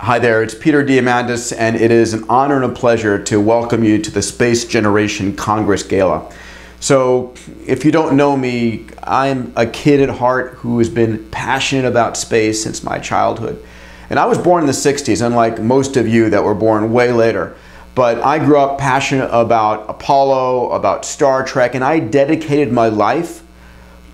Hi there, it's Peter Diamandis, and it is an honor and a pleasure to welcome you to the Space Generation Congress Gala. So, if you don't know me, I'm a kid at heart who has been passionate about space since my childhood. And I was born in the 60s, unlike most of you that were born way later. But I grew up passionate about Apollo, about Star Trek, and I dedicated my life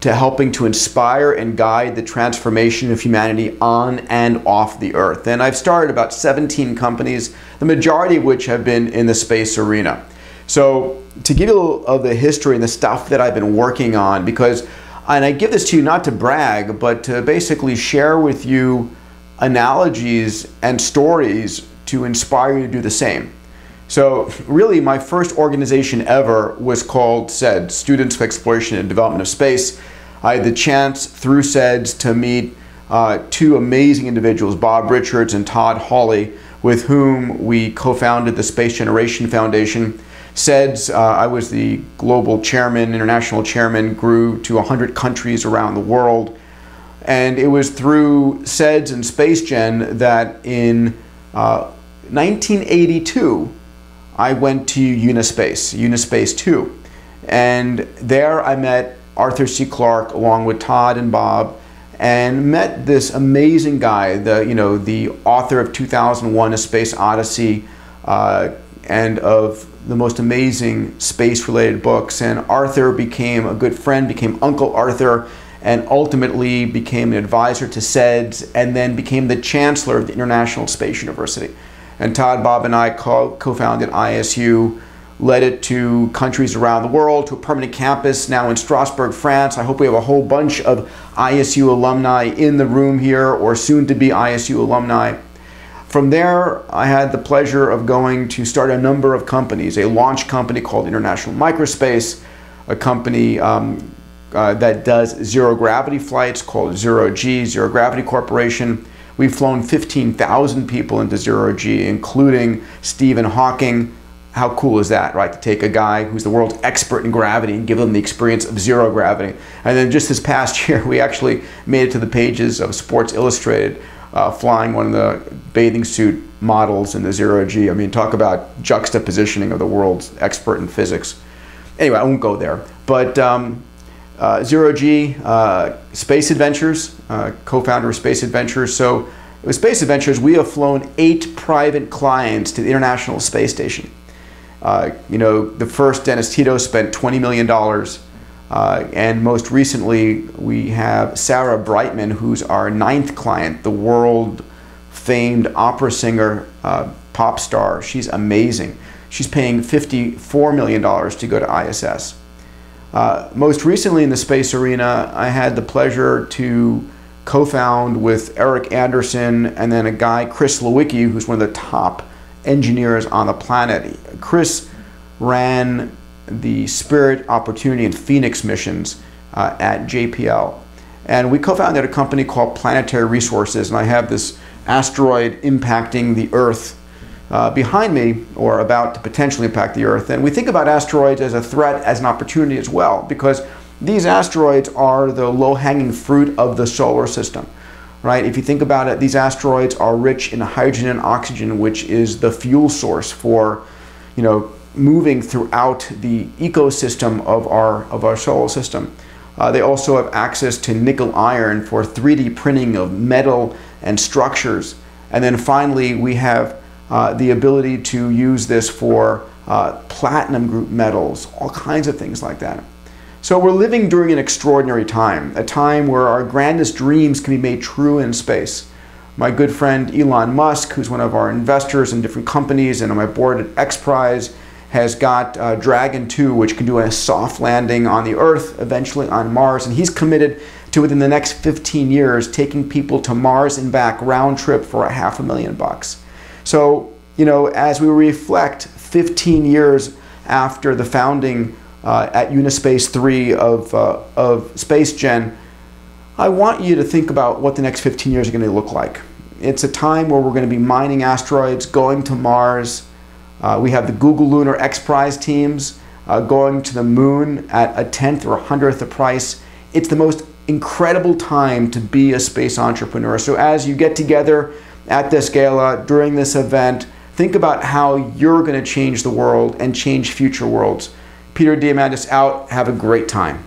to helping to inspire and guide the transformation of humanity on and off the earth. And I've started about 17 companies, the majority of which have been in the space arena. So to give you a little of the history and the stuff that I've been working on, because, and I give this to you not to brag, but to basically share with you analogies and stories to inspire you to do the same. So really my first organization ever was called SEDS, Students for Exploration and Development of Space. I had the chance through SEDS to meet uh, two amazing individuals, Bob Richards and Todd Hawley, with whom we co-founded the Space Generation Foundation. SEDS, uh, I was the global chairman, international chairman, grew to 100 countries around the world. And it was through SEDS and SpaceGen that in uh, 1982, I went to Unispace, Unispace 2. And there I met Arthur C. Clarke along with Todd and Bob and met this amazing guy, the, you know, the author of 2001 A Space Odyssey uh, and of the most amazing space related books. And Arthur became a good friend, became Uncle Arthur, and ultimately became an advisor to SEDS and then became the chancellor of the International Space University. And Todd, Bob, and I co founded ISU, led it to countries around the world, to a permanent campus now in Strasbourg, France. I hope we have a whole bunch of ISU alumni in the room here or soon to be ISU alumni. From there, I had the pleasure of going to start a number of companies, a launch company called International Microspace, a company um, uh, that does zero gravity flights called Zero G, Zero Gravity Corporation, We've flown 15,000 people into zero G, including Stephen Hawking. How cool is that, right? To take a guy who's the world's expert in gravity and give him the experience of zero gravity. And then just this past year, we actually made it to the pages of Sports Illustrated, uh, flying one of the bathing suit models in the zero G. I mean, talk about juxtapositioning of the world's expert in physics. Anyway, I won't go there. But um, uh, Zero G, uh, Space Adventures, uh, co-founder of Space Adventures. So with Space Adventures, we have flown eight private clients to the International Space Station. Uh, you know, the first, Dennis Tito, spent $20 million. Uh, and most recently, we have Sarah Brightman, who's our ninth client, the world famed opera singer, uh, pop star. She's amazing. She's paying $54 million to go to ISS. Uh, most recently in the space arena, I had the pleasure to co-found with Eric Anderson and then a guy, Chris Lewicki, who's one of the top engineers on the planet. Chris ran the Spirit, Opportunity, and Phoenix missions uh, at JPL. And we co-founded a company called Planetary Resources, and I have this asteroid impacting the Earth uh, behind me or about to potentially impact the Earth. And we think about asteroids as a threat, as an opportunity as well, because these asteroids are the low-hanging fruit of the solar system. Right? If you think about it, these asteroids are rich in hydrogen and oxygen, which is the fuel source for, you know, moving throughout the ecosystem of our of our solar system. Uh, they also have access to nickel iron for 3D printing of metal and structures. And then finally, we have uh, the ability to use this for uh, platinum group metals, all kinds of things like that. So we're living during an extraordinary time, a time where our grandest dreams can be made true in space. My good friend Elon Musk, who's one of our investors in different companies and on my board at X Prize, has got uh, Dragon 2, which can do a soft landing on the Earth, eventually on Mars, and he's committed to within the next 15 years taking people to Mars and back round trip for a half a million bucks. So, you know, as we reflect 15 years after the founding uh, at Unispace 3 of, uh, of SpaceGen, I want you to think about what the next 15 years are going to look like. It's a time where we're going to be mining asteroids, going to Mars. Uh, we have the Google Lunar X Prize teams uh, going to the moon at a tenth or a hundredth the price. It's the most incredible time to be a space entrepreneur. So as you get together at this gala, during this event. Think about how you're going to change the world and change future worlds. Peter Diamandis out. Have a great time.